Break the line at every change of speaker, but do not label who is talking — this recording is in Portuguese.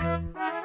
Música